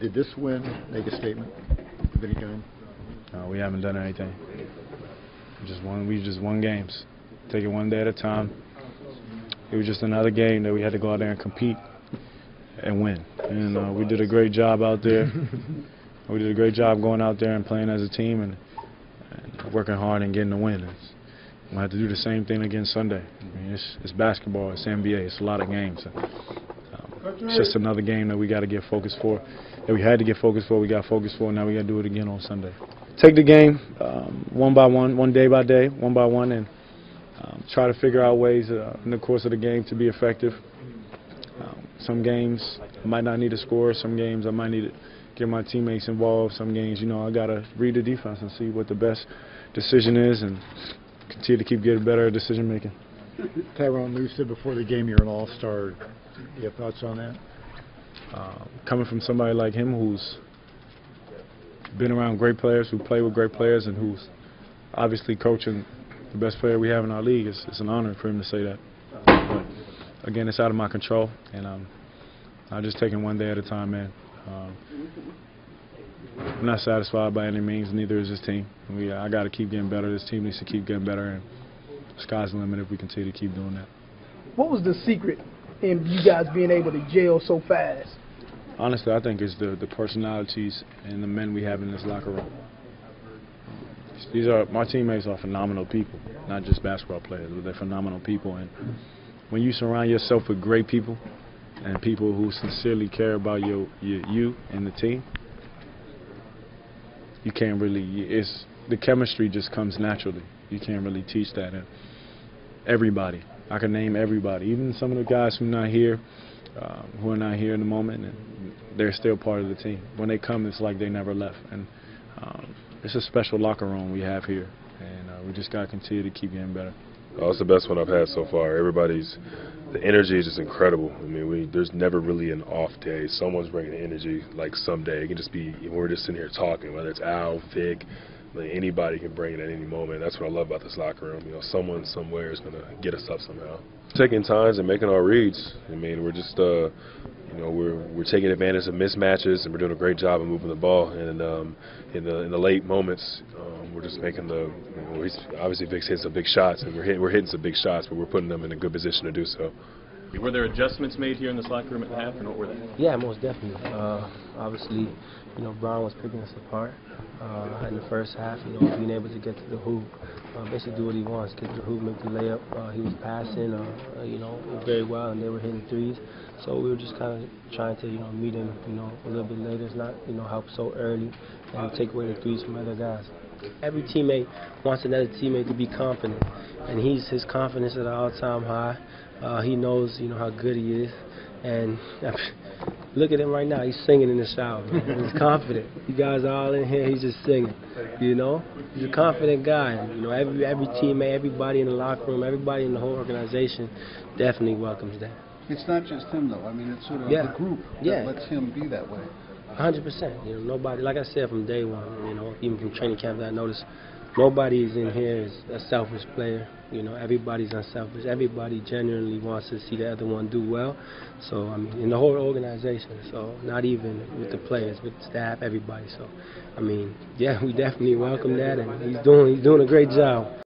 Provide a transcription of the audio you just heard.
Did this win make a statement of any kind? Uh, we haven't done anything. We just won. We just won games. Take it one day at a time. It was just another game that we had to go out there and compete and win. And uh, we did a great job out there. we did a great job going out there and playing as a team and, and working hard and getting the win. It's, we'll have to do the same thing again Sunday. I mean, it's, it's basketball. It's NBA. It's a lot of games. Um, it's just another game that we got to get focused for. That we had to get focused for. We got focused for. Now we got to do it again on Sunday. Take the game um, one by one, one day by day, one by one, and um, try to figure out ways uh, in the course of the game to be effective. Um, some games I might not need to score. Some games I might need to get my teammates involved. Some games, you know, I got to read the defense and see what the best decision is and continue to keep getting better at decision making. Tyronn Lue said before the game you're an all-star. You have thoughts on that? Uh, coming from somebody like him who's been around great players, who play with great players, and who's obviously coaching the best player we have in our league, it's, it's an honor for him to say that. But again, it's out of my control, and um, I'm just taking one day at a time, man. Um, I'm not satisfied by any means, neither is this team. We, I got to keep getting better. This team needs to keep getting better, and sky's the limit if we continue to keep doing that. What was the secret in you guys being able to gel so fast? Honestly, I think it's the, the personalities and the men we have in this locker room. These are my teammates are phenomenal people, not just basketball players, but they're phenomenal people. And when you surround yourself with great people and people who sincerely care about your, your you and the team, you can't really. It's the chemistry just comes naturally. You can't really teach that. And everybody, I can name everybody, even some of the guys who are not here, uh, who are not here in the moment, and they're still part of the team. When they come, it's like they never left. And um, it's a special locker room we have here, and uh, we just got to continue to keep getting better. Oh, it's the best one I've had so far. Everybody's, the energy is just incredible. I mean, we there's never really an off day. Someone's bringing energy. Like someday, it can just be we're just sitting here talking. Whether it's Al, Vic, anybody can bring it at any moment. That's what I love about this locker room. You know, someone somewhere is gonna get us up somehow. Taking times and making our reads. I mean, we're just uh, you know, we're we're taking advantage of mismatches and we're doing a great job of moving the ball. And um, in the in the late moments, um, we're just making the. You know, obviously, Vic's hitting some big shots, and we're hitting we're hitting some big shots, but we're putting them in a good position to do so. Were there adjustments made here in this locker room at the half, and what were they? Yeah, most definitely. Uh, obviously, you know, Bron was picking us apart uh, in the first half. You know, being able to get to the hoop, uh, basically do what he wants, get to the hoop, make the layup. Uh, he was passing, uh, you know, very well, and they were hitting threes. So we were just kind of trying to, you know, meet him, you know, a little bit later, not, you know, help so early and take away the threes from other guys. Every teammate wants another teammate to be confident, and he's his confidence at an all-time high. Uh, he knows, you know, how good he is, and look at him right now. He's singing in the shower. Man. He's confident. You guys are all in here. He's just singing. You know, he's a confident guy. You know, every every teammate, everybody in the locker room, everybody in the whole organization, definitely welcomes that. It's not just him, though. I mean, it's sort of Yeah. the group that Yeah. lets him be that way. hundred percent. You know, nobody. Like I said from day one, you know, even from training camp, that I noticed nobody is in here is a selfish player. You know, everybody's unselfish. Everybody genuinely wants to see the other one do well. So I mean, in the whole organization. So not even with the players, with staff, everybody. So I mean, yeah, we definitely welcome that, and he's doing he's doing a great job.